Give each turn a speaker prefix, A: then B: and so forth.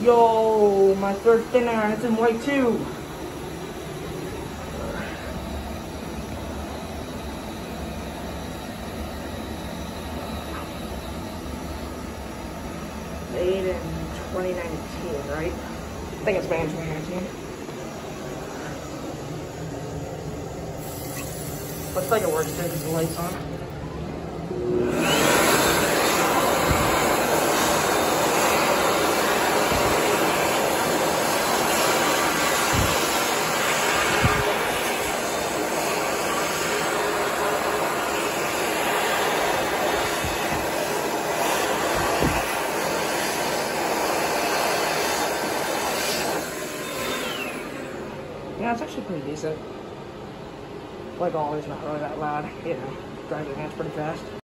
A: Yo, my third Thinair, and it's in white too. Made in 2019, right? I think it's made in 2019. Looks like it works good because the light's on. Yeah, it's actually pretty decent. Like always, not really that loud. You know, drives your hands pretty fast.